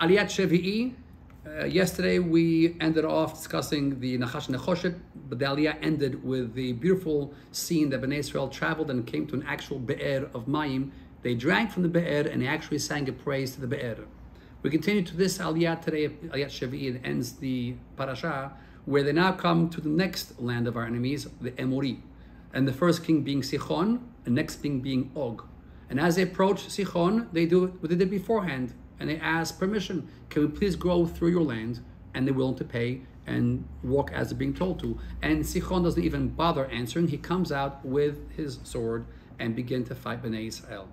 Aliyat Shevi'i. Uh, yesterday we ended off discussing the Nachash Nechoshet, but the Aliyah ended with the beautiful scene that Bnei Israel traveled and came to an actual Be'er of Mayim. They drank from the Be'er and they actually sang a praise to the Be'er. We continue to this Aliyah today, Aliyat Shevi'i, it ends the parasha, where they now come to the next land of our enemies, the Emori. And the first king being Sichon, the next king being Og. And as they approach Sichon, they do what they did beforehand and they ask permission. Can we please go through your land? And they're willing to pay and walk as they're being told to. And Sichon doesn't even bother answering. He comes out with his sword and begin to fight Bnei Israel.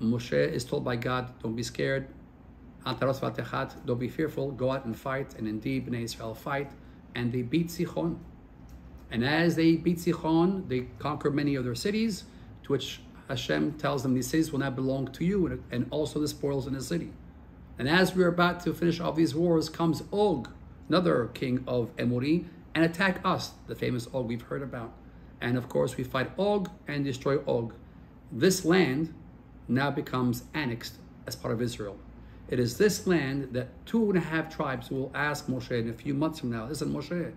Moshe is told by God, don't be scared. Don't be fearful. Go out and fight. And indeed, Bnei Israel fight. And they beat Sichon. And as they beat Sichon, they conquer many other cities, to which Hashem tells them these cities will not belong to you, and also the spoils in the city. And as we're about to finish off these wars, comes Og, another king of Emori, and attack us, the famous Og we've heard about. And of course, we fight Og and destroy Og. This land now becomes annexed as part of Israel. It is this land that two and a half tribes will ask Moshe in a few months from now, listen, Moshe,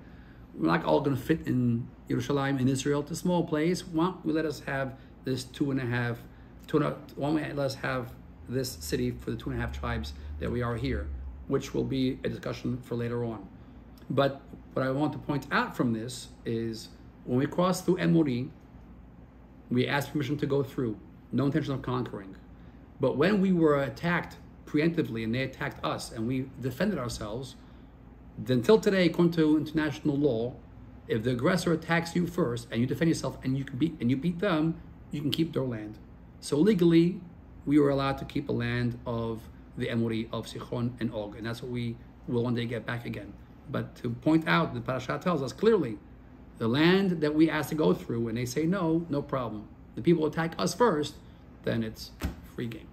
we're not all going to fit in Jerusalem in Israel. It's a small place. Why don't we let us have this two and a half, two and a, why don't we let us have this city for the two and a half tribes that we are here, which will be a discussion for later on. But what I want to point out from this is when we cross through Emori, we asked permission to go through, no intention of conquering. But when we were attacked preemptively and they attacked us and we defended ourselves, until today, according to international law, if the aggressor attacks you first and you defend yourself and you beat and you beat them, you can keep their land. So legally, we were allowed to keep a land of the Emori of Sichon and Og, and that's what we will one day get back again. But to point out, the parasha tells us clearly, the land that we ask to go through, and they say no, no problem. The people attack us first, then it's free game.